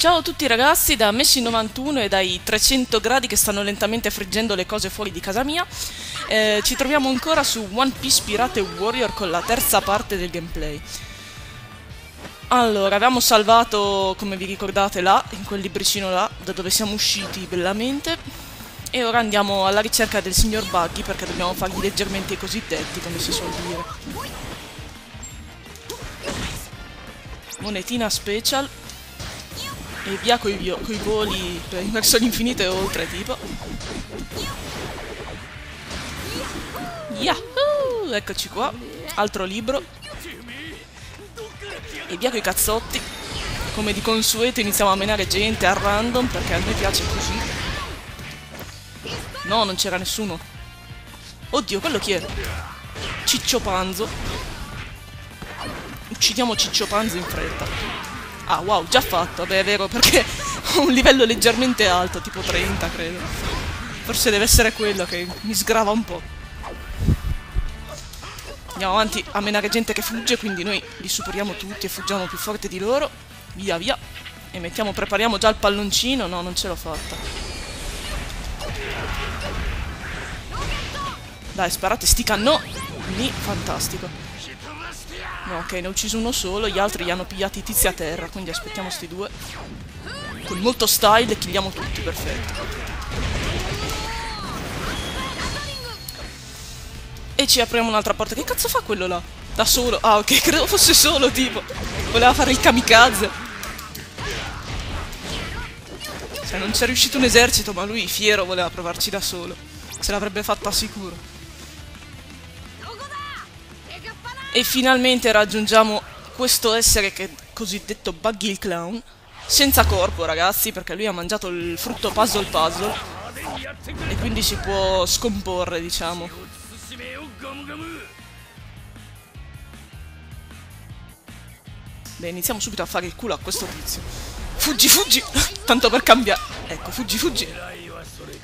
Ciao a tutti ragazzi da Messi 91 e dai 300 gradi che stanno lentamente friggendo le cose fuori di casa mia. Eh, ci troviamo ancora su One Piece Pirate Warrior con la terza parte del gameplay. Allora, avevamo salvato, come vi ricordate, là, in quel libricino là, da dove siamo usciti bellamente. E ora andiamo alla ricerca del signor Buggy perché dobbiamo fargli leggermente i cosiddetti, come si suol dire. Monetina special. E via coi, coi voli verso l'infinito e oltre, tipo. Yahoo! Eccoci qua. Altro libro. E via coi cazzotti. Come di consueto iniziamo a menare gente a random perché a noi piace così. No, non c'era nessuno. Oddio, quello chi è? Ciccio Panzo. Uccidiamo Ciccio Panzo in fretta. Ah, wow, già fatto. Beh, è vero, perché ho un livello leggermente alto, tipo 30, credo. Forse deve essere quello che mi sgrava un po'. Andiamo avanti a menare gente che fugge, quindi noi li superiamo tutti e fuggiamo più forte di loro. Via, via. E mettiamo, prepariamo già il palloncino. No, non ce l'ho fatta. Dai, sparate sti cannoni. Fantastico. No, ok, ne ho ucciso uno solo, gli altri li hanno pigliati i tizi a terra, quindi aspettiamo sti due. Con molto style killiamo tutti, perfetto. E ci apriamo un'altra porta. Che cazzo fa quello là? Da solo? Ah, ok, credo fosse solo, tipo. Voleva fare il kamikaze. Cioè, non c'è riuscito un esercito, ma lui, fiero, voleva provarci da solo. Se l'avrebbe fatta sicuro. E finalmente raggiungiamo questo essere che è cosiddetto Buggy il Clown. Senza corpo, ragazzi, perché lui ha mangiato il frutto puzzle puzzle. E quindi si può scomporre, diciamo. Beh, iniziamo subito a fare il culo a questo tizio. Fuggi, fuggi! Tanto per cambiare. Ecco, fuggi, fuggi.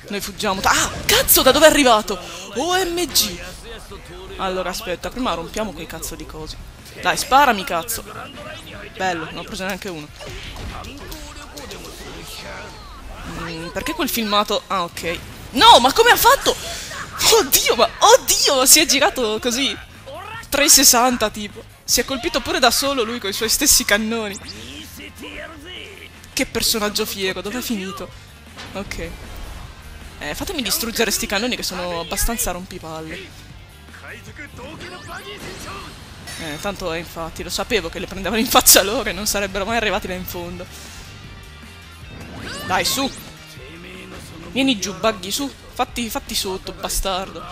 Noi fuggiamo. Ah, cazzo, da dove è arrivato? OMG! Allora, aspetta, prima rompiamo quei cazzo di cosi. Dai, sparami, cazzo. Bello, non ho preso neanche uno. Mm, perché quel filmato... Ah, ok. No, ma come ha fatto? Oddio, ma... Oddio, si è girato così. 360, tipo. Si è colpito pure da solo lui con i suoi stessi cannoni. Che personaggio fiero, dov'è finito? Ok. Eh, fatemi distruggere sti cannoni che sono abbastanza rompipalle. Eh, tanto eh, infatti, lo sapevo che le prendevano in faccia loro e non sarebbero mai arrivati là in fondo. Dai, su! Vieni giù, Buggy, su! Fatti, fatti sotto, bastardo!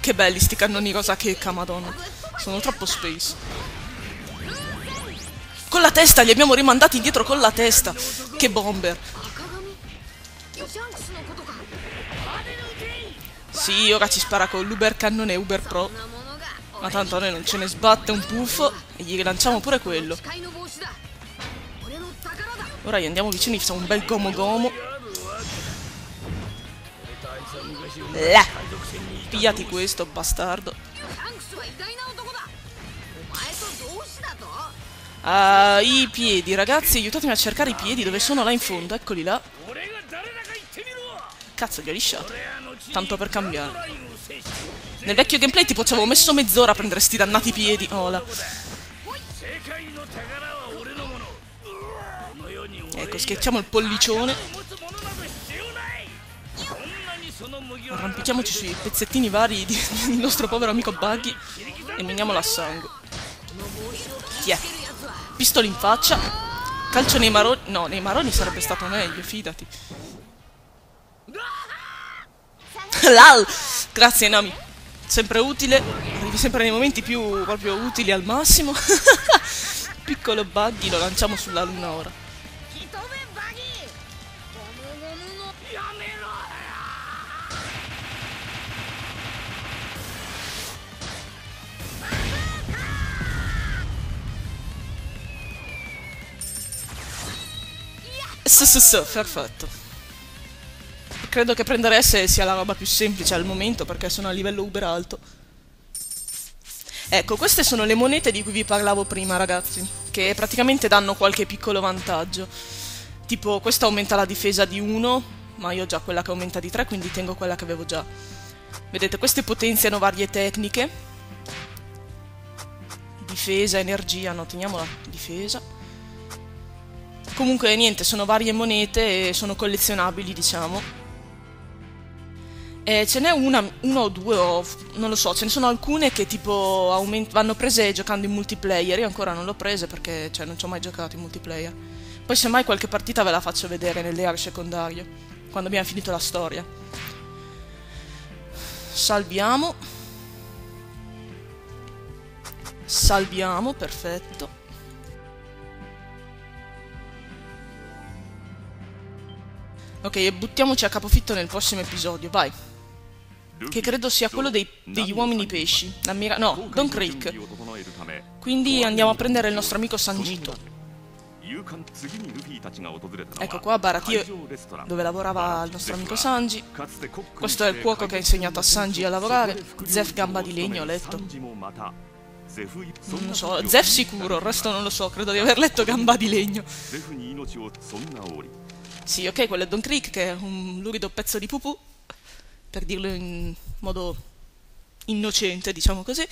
Che belli sti cannoni rosa checca, madonna! Sono troppo space. Con la testa, li abbiamo rimandati indietro con la testa! Che bomber! Sì, ora ci spara con l'Uber Cannone Uber Pro. Ma tanto a noi non ce ne sbatte un puffo e gli rilanciamo pure quello. Ora gli andiamo vicini, e facciamo un bel gomo gomo. Là. Pigliati questo, bastardo. Ah, i piedi, ragazzi, aiutatemi a cercare i piedi, dove sono là in fondo, eccoli là. Cazzo, gli ho lisciato. Tanto per cambiare. Nel vecchio gameplay tipo ci avevo messo mezz'ora a prendere sti dannati piedi. Ola. Ecco, schiacciamo il pollicione. Arrampichiamoci sui pezzettini vari di, del nostro povero amico Buggy e miniamolo a sangue. Chi è? Pistoli in faccia. Calcio nei maroni. No, nei maroni sarebbe stato meglio, fidati. Lal! Grazie Nami. Sempre utile. Arrivi sempre nei momenti più proprio utili al massimo. Piccolo buggy, lo lanciamo sulla luna ora. S, s, s, perfetto credo che prendere S sia la roba più semplice al momento perché sono a livello uber alto. Ecco, queste sono le monete di cui vi parlavo prima, ragazzi, che praticamente danno qualche piccolo vantaggio. Tipo, questa aumenta la difesa di 1, ma io ho già quella che aumenta di 3, quindi tengo quella che avevo già. Vedete, queste potenziano varie tecniche. Difesa, energia, no, teniamo la difesa. Comunque, niente, sono varie monete e sono collezionabili, diciamo. E ce n'è una, una o due, o non lo so, ce ne sono alcune che tipo aument- vanno prese giocando in multiplayer. Io ancora non l'ho prese perché cioè, non ci ho mai giocato in multiplayer. Poi semmai qualche partita ve la faccio vedere nell'area secondario, quando abbiamo finito la storia. Salviamo. Salviamo, perfetto. Ok, e buttiamoci a capofitto nel prossimo episodio, vai. Che credo sia quello dei, degli uomini pesci. No, Don Creek. Quindi andiamo a prendere il nostro amico Sanjito. Ecco qua Baratio dove lavorava il nostro amico Sanji. Questo è il cuoco che ha insegnato a Sanji a lavorare. Zef gamba di legno, ho letto. Non so, Zef sicuro, il resto non lo so, credo di aver letto gamba di legno. Sì, ok, quello è Don Creek che è un lurido pezzo di pupù, per dirlo in modo innocente, diciamo così.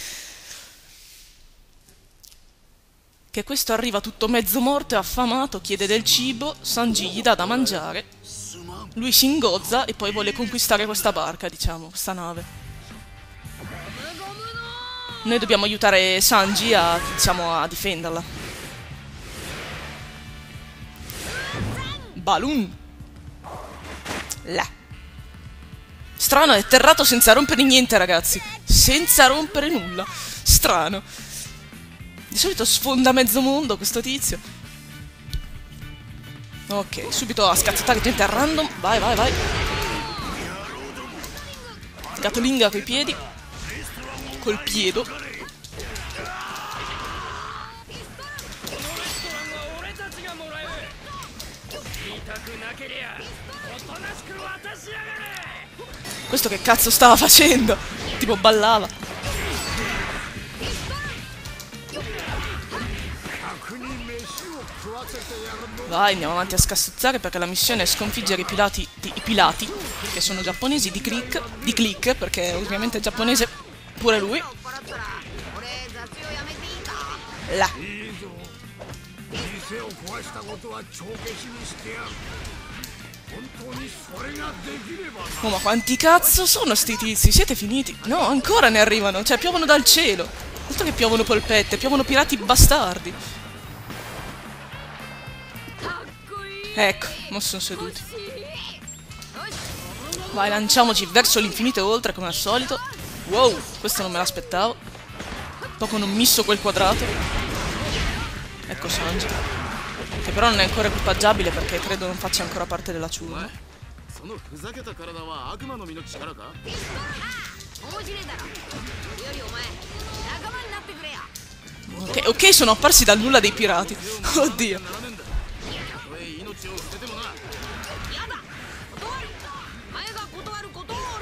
Che questo arriva tutto mezzo morto e affamato, chiede del cibo, Sanji gli dà da mangiare, lui si ingozza e poi vuole conquistare questa barca, diciamo, questa nave. Noi dobbiamo aiutare Sanji a, diciamo, a difenderla. Balloon. Là. Strano, è atterrato senza rompere niente, ragazzi. Senza rompere nulla. Strano. Di solito sfonda mezzo mondo questo tizio. Ok, subito a scazzatare gente a random. Vai, vai, vai. Gatolinga coi piedi. Col piedo. Questo che cazzo stava facendo? Tipo ballava. Vai, andiamo avanti a scassuzzare perché la missione è sconfiggere i pilati, di, i pilati che sono giapponesi, di click, di click, perché ovviamente è giapponese pure lui. Là. Oh, ma quanti cazzo sono sti tizi? Siete finiti? No, ancora ne arrivano. Cioè, piovono dal cielo. Visto che piovono polpette, piovono pirati bastardi. Ecco, mo sono seduti. Vai, lanciamoci verso l'infinito e oltre, come al solito. Wow, questo non me l'aspettavo. Poco non misso quel quadrato. Ecco Sanji. Che però non è ancora equipaggiabile perché credo non faccia ancora parte della ciurma. Ok, ok, sono apparsi dal nulla dei pirati. Oddio.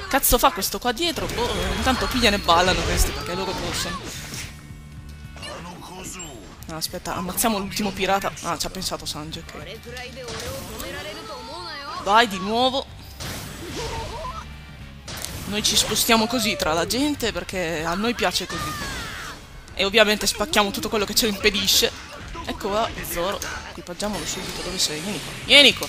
Cazzo fa questo qua dietro? Boh, intanto pigliano e ballano questi perché loro possono. No, aspetta, ammazziamo l'ultimo pirata. Ah, ci ha pensato Sanji, ok. Vai di nuovo. Noi ci spostiamo così tra la gente perché a noi piace così. E ovviamente spacchiamo tutto quello che ce lo impedisce. Ecco qua, Zoro. Equipaggiamolo subito. Dove sei? Vieni qua. Vieni qua.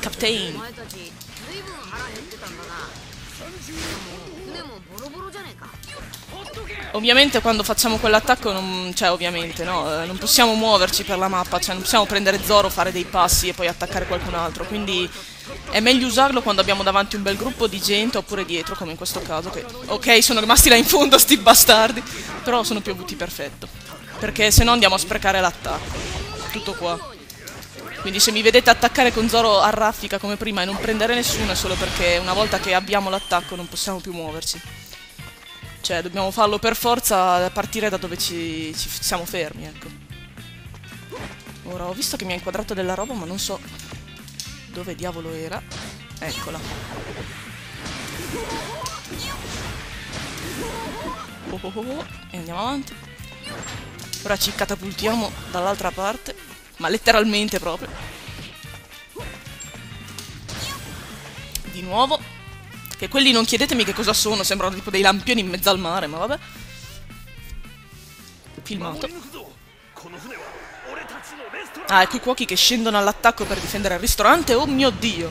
Captain. Ovviamente quando facciamo quell'attacco non... Cioè, ovviamente, no? Non possiamo muoverci per la mappa, cioè non possiamo prendere Zoro, fare dei passi e poi attaccare qualcun altro, quindi è meglio usarlo quando abbiamo davanti un bel gruppo di gente oppure dietro, come in questo caso, che... Ok, sono rimasti là in fondo sti bastardi, però sono piovuti perfetto, perché se no andiamo a sprecare l'attacco. Tutto qua. Quindi se mi vedete attaccare con Zoro a raffica come prima e non prendere nessuno è solo perché una volta che abbiamo l'attacco non possiamo più muoverci. Cioè, dobbiamo farlo per forza a partire da dove ci, ci siamo fermi, ecco. Ora, ho visto che mi ha inquadrato della roba, ma non so dove diavolo era. Eccola. Oh oh oh, e andiamo avanti. Ora ci catapultiamo dall'altra parte, ma letteralmente proprio. Di nuovo. Che quelli non chiedetemi che cosa sono, sembrano tipo dei lampioni in mezzo al mare, ma vabbè. Filmato. Ah, ecco i cuochi che scendono all'attacco per difendere il ristorante. Oh mio Dio!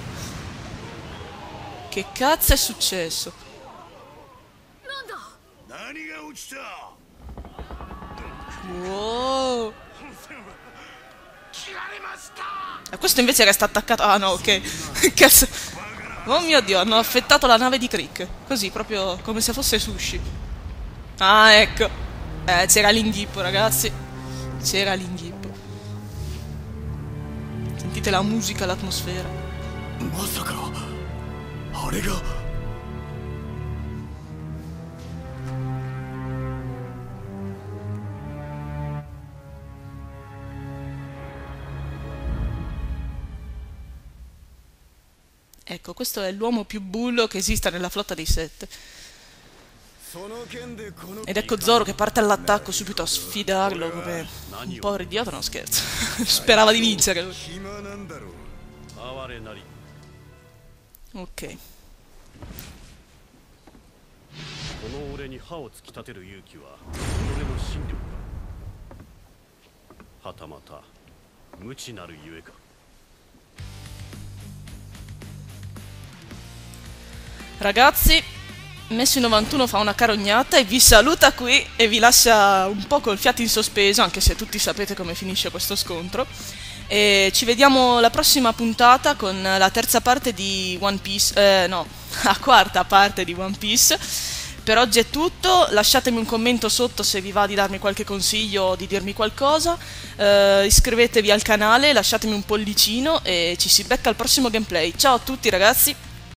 Che cazzo è successo? Wow! E questo invece resta attaccato... Ah no, ok. cazzo... Oh mio Dio, hanno affettato la nave di Crick. Così, proprio come se fosse sushi. Ah, ecco. Eh, c'era l'inghippo, ragazzi. C'era l'inghippo. Sentite la musica, l'atmosfera. まさかあれが Ecco, questo è l'uomo più bullo che esista nella flotta dei Set. Ed ecco Zoro che parte all'attacco subito a sfidarlo come un po' idiota, non scherzo. Sperava di vincere Ok. Ok. Ragazzi, Messi 91 fa una carognata e vi saluta qui e vi lascia un po' col fiato in sospeso, anche se tutti sapete come finisce questo scontro. E ci vediamo la prossima puntata con la terza parte di One Piece, eh, no, la quarta parte di One Piece. Per oggi è tutto, lasciatemi un commento sotto se vi va di darmi qualche consiglio o di dirmi qualcosa, Eh, iscrivetevi al canale, lasciatemi un pollicino e ci si becca al prossimo gameplay. Ciao a tutti ragazzi!